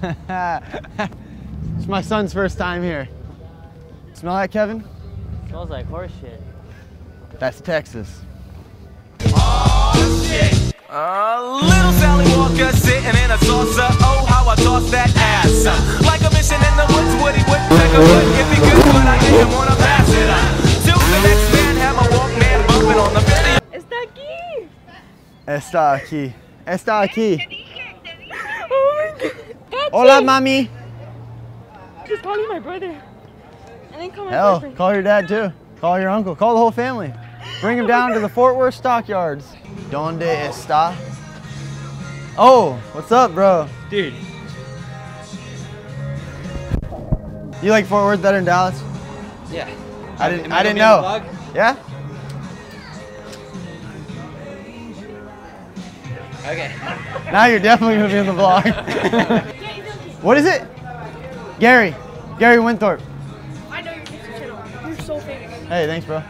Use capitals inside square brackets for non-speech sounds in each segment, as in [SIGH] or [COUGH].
[LAUGHS] it's my son's first time here. Smell that, Kevin? Smells like horse shit. That's Texas. Uh, little Sally Walker sitting in a saucer. Oh, how I toss that ass. Uh, like a mission in the woods, Woody Woodpecker would if he could, but I didn't wanna pass it. Till the next man had my Walkman bumping on the 50. Está aquí. Está aquí. Está aquí. My god. Hola, mommy. Just call calling my brother. And then call my Hell, boyfriend. call your dad too. Call your uncle. Call the whole family. Bring him down to the Fort Worth stockyards. Donde está? Oh, what's up, bro? Dude. You like Fort Worth better than Dallas? Yeah. I didn't. Am I gonna didn't be in the know. Yeah. Okay. Now you're definitely gonna be in the vlog. [LAUGHS] what is it? Gary. Gary Winthorpe. I know your YouTube channel. You're so famous. Hey, thanks, bro.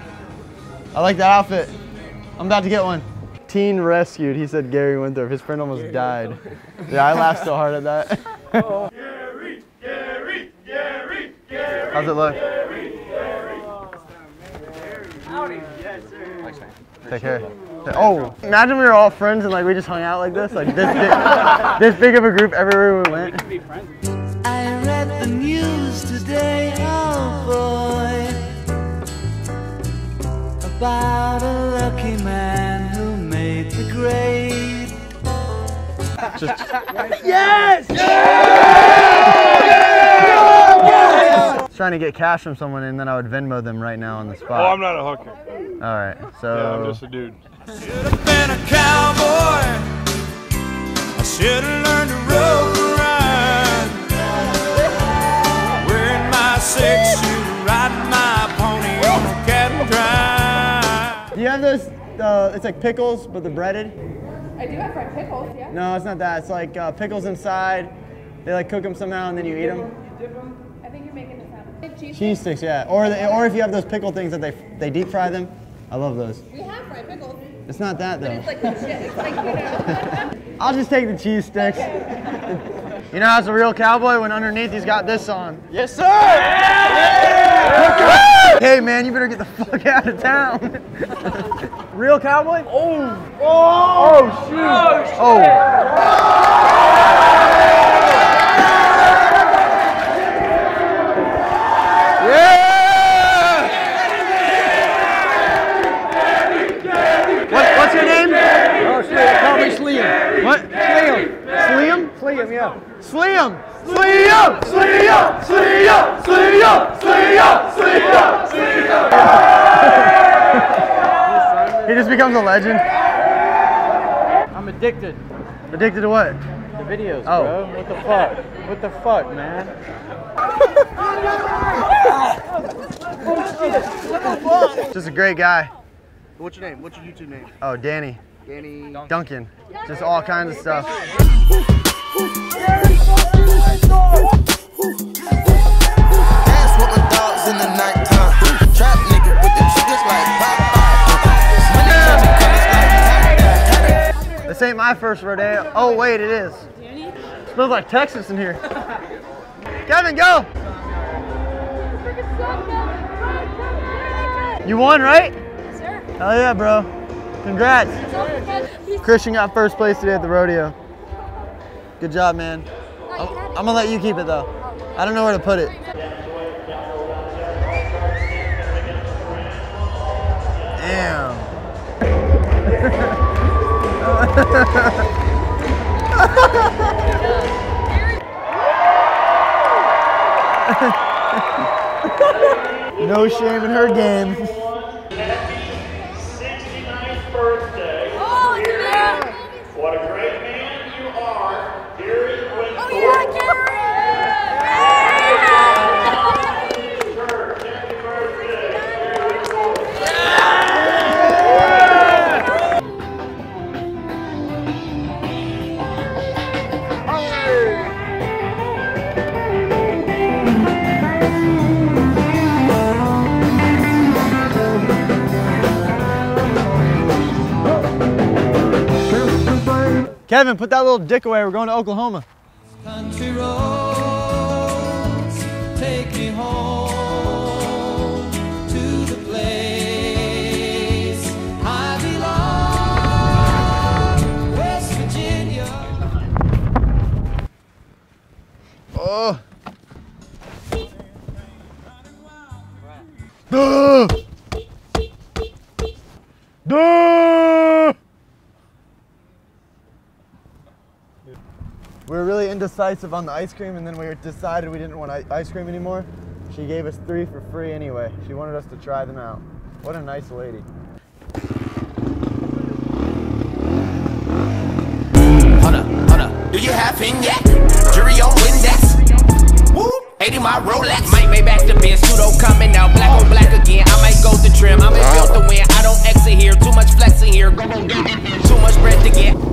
I like that outfit. I'm about to get one. Teen rescued. He said Gary Winthorpe. His friend almost died. Yeah, I laughed so hard at that. Gary, Gary, Gary, Gary. How's it look? Take care. Oh, imagine we were all friends and like we just hung out like this, like this big, [LAUGHS] this big of a group everywhere we went. I read the news today, oh boy, about a lucky man who made the grade. [LAUGHS] Yes! Trying to get cash from someone and then I would Venmo them right now on the oh, spot. Oh. I'm not a hooker. All right, so Yeah, I'm just a dude. Should've been a cowboy. I should've learned to rope and ride. Wearing my six shoe, riding my pony on a cattle drive. do you have those? Uh, it's like pickles, but they're breaded. I do have fried pickles, yeah. No, it's not that. It's like uh, pickles inside. They like cook them somehow and then you eat them. You dip them. I think you're making this happen. Cheese. Cheese sticks, yeah. Or they, or if you have those pickle things that they they deep fry them. I love those. We have fried pickles. It's not that though. Like like, you know. [LAUGHS] I'll just take the cheese sticks. You know how's a real cowboy when underneath he's got this on? Yes, sir! Hey man, you better get the fuck out of town. [LAUGHS] real cowboy? Oh! Oh! oh shoot! Oh! Yeah! What, what's your name? Oh shit, call me Sliam. What? Sliam. Sliam? Sliam, yeah. Sliam! Sliam! Sliam! Sliam! Sliam! Sliam! Sliam! Sliam! He just becomes a legend. I'm addicted Addicted to what? to videos, Oh. bro. What the fuck? What the fuck, man? Just a great guy. What's your name? What's your YouTube name? Oh, Danny. Danny. Duncan. Just all kinds of stuff. This ain't my first rodeo. Oh wait, it is. Smells like Texas in here. Kevin, go! You won, right? Yes, sir. Hell yeah, bro. Congrats. Christian got first place today at the rodeo. Good job, man. I'm, I'm gonna let you keep it though. I don't know where to put it. Damn. [LAUGHS] no shame in her game. Kevin, put that little dick away. We're going to Oklahoma. Indecisive on the ice cream, and then we decided we didn't want ice cream anymore. She gave us three for free anyway. She wanted us to try them out. What a nice lady. Do you have fin yet? Jury on Windex. Woo! 80 my Rolex. Might make back the biz. Pseudo coming out. Black on black again. I might go to trim. I'm built to win. I don't exit here. Too much flexing here. Go, go, it. Too much bread to get.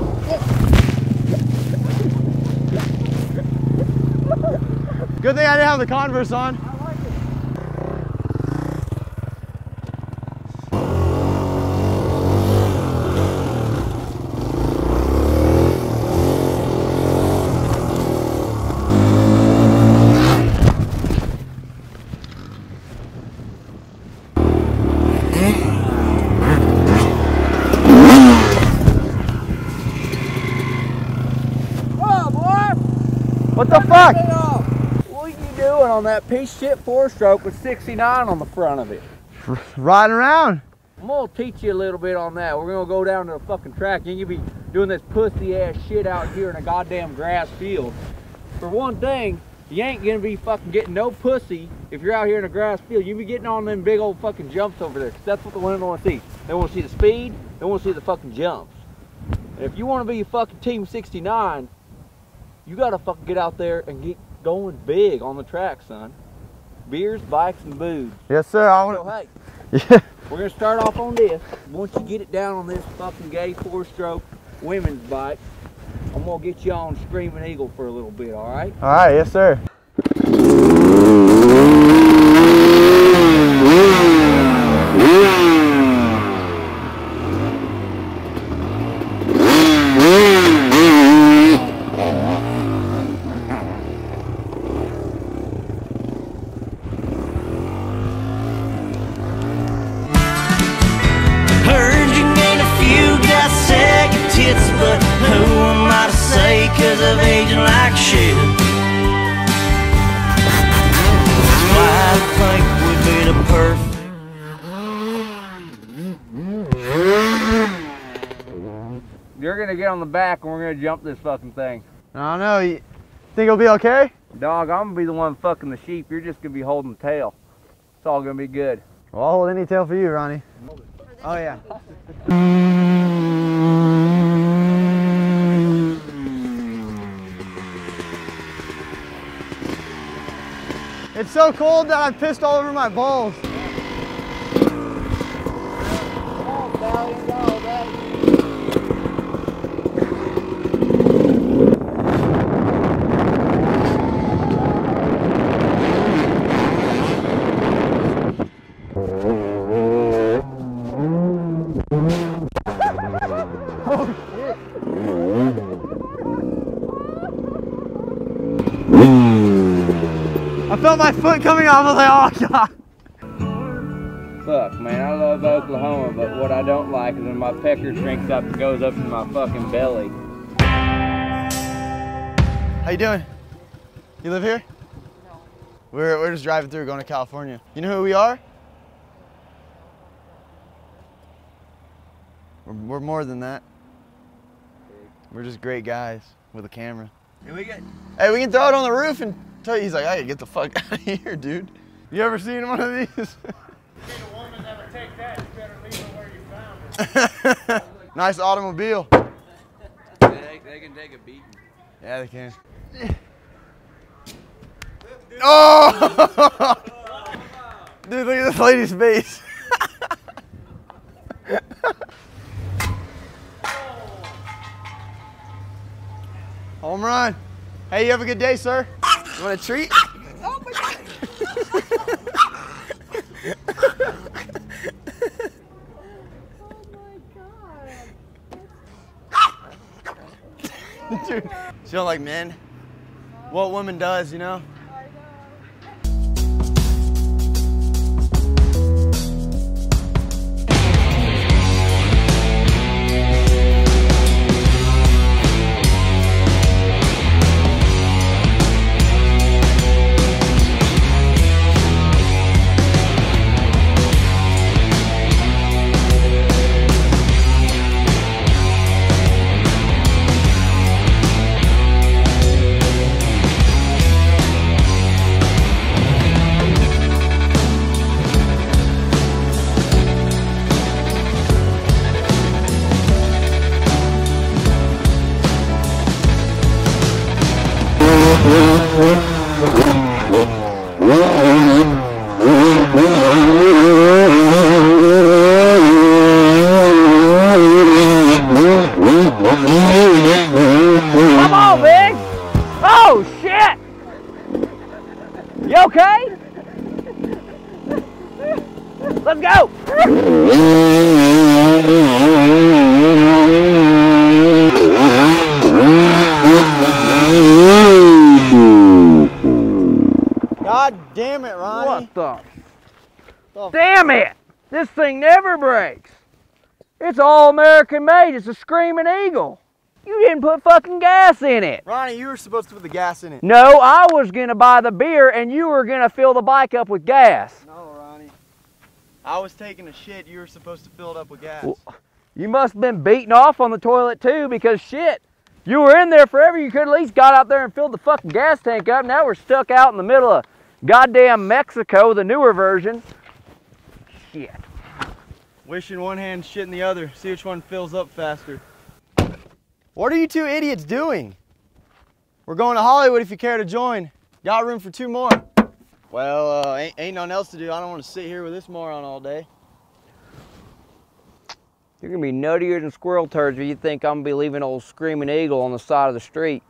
Good thing I didn't have the Converse on. What the fuck? Doing on that piece of shit four stroke with 69 on the front of it? Riding around. I'm gonna teach you a little bit on that. We're gonna go down to the fucking track. And you ain't gonna be doing this pussy ass shit out here in a goddamn grass field. For one thing, you ain't gonna be fucking getting no pussy if you're out here in a grass field. You be getting on them big old fucking jumps over there. 'cause that's what the women wanna see. They wanna see the speed, they wanna see the fucking jumps. And if you wanna be a fucking team 69, you gotta fucking get out there and get going big on the track, son. Beers, bikes, and booze. Yes, sir. I So hey, [LAUGHS] Yeah. we're gonna start off on this. Once you get it down on this fucking gay four-stroke women's bike, I'm gonna get you on Screaming Eagle for a little bit, all right? All right. Yes, sir. Of aging like shit. Why I think would be the perfect. You're gonna get on the back and we're gonna jump this fucking thing. I don't know. You think it'll be okay? Dog, I'm gonna be the one fucking the sheep. You're just gonna be holding the tail. It's all gonna be good. Well, I'll hold any tail for you, Ronnie. Oh yeah. It's so cold that I pissed all over my balls. I felt my foot coming off. I was like, oh god. Fuck, man, I love Oklahoma, but what I don't like is when my pecker shrinks up and goes up to my fucking belly. How you doing? You live here? No. We're, we're just driving through, going to California. You know who we are? We're, we're more than that. We're just great guys with a camera. Here we go. Hey, we can throw it on the roof and tell you. He's like, I gotta get the fuck [LAUGHS] out of here, dude. You ever seen one of these? [LAUGHS] [LAUGHS] nice automobile. They, they can take a beating. Yeah, they can. Oh! Dude, look at this lady's face. Home run. Hey, you have a good day, sir. You want a treat? Oh my god. Dude, she don't like men. What woman does, you know? Yeah. Damn it! This thing never breaks. It's all American made. It's a Screaming Eagle. You didn't put fucking gas in it. Ronnie, you were supposed to put the gas in it. No, I was gonna buy the beer and you were gonna fill the bike up with gas. No, Ronnie. I was taking a shit. You were supposed to fill it up with gas. Well- You must have been beating off on the toilet too because shit, you were in there forever. You could at least got out there and filled the fucking gas tank up. Now we're stuck out in the middle of goddamn Mexico, the newer version. Shit. Wishing one hand, shit in the other. See which one fills up faster. What are you two idiots doing? We're going to Hollywood if you care to join. Got room for two more. Well, uh, ain't, ain't nothing else to do. I don't want to sit here with this moron all day. You're gonna be nuttier than squirrel turds if you think I'm gonna be leaving old screaming eagle on the side of the street.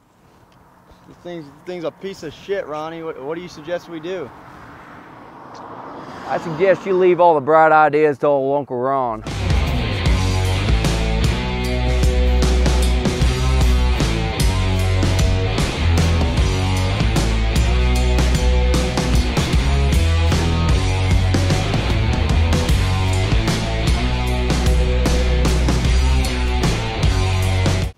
This thing's, this thing's a piece of shit, Ronnie. What, what do you suggest we do? I suggest you leave all the bright ideas to old Uncle Ron.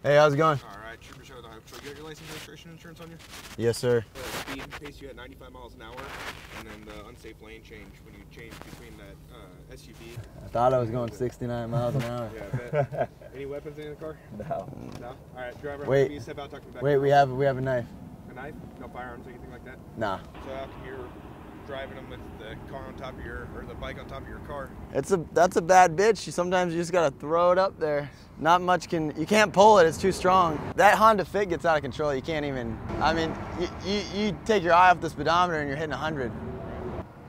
Hey, how's it going? All right, Trooper Show. So you got your license, registration, insurance on you? Yes, sir. The speed pace you at 95 miles an hour, and then the unsafe lane change when you change between that uh, SUV. I thought I was going 69 miles an hour. Yeah. [LAUGHS] Any weapons in the car? No. No. All right, driver. Wait. Give me a step out. Talk to me back. Wait, we have we have a knife. a knife. No firearms, or anything like that. Nah. So how come you're driving them with the car on top of your or the bike on top of your car? It's a that's a bad bitch. You sometimes you just gotta throw it up there. Not much can you can't pull it. It's too strong. That Honda Fit gets out of control. You can't even. I mean, you you, you take your eye off the speedometer and you're hitting 100.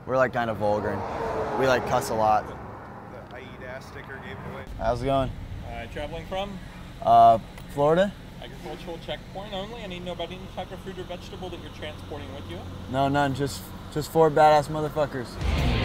We're like kind of vulgar. And we like cuss a lot. The I eat ass sticker gave it away. How's it going? Uh, traveling from Uh, Florida? Agricultural checkpoint only. I need know about any type of fruit or vegetable that you're transporting with you. No, none. Just just four badass motherfuckers.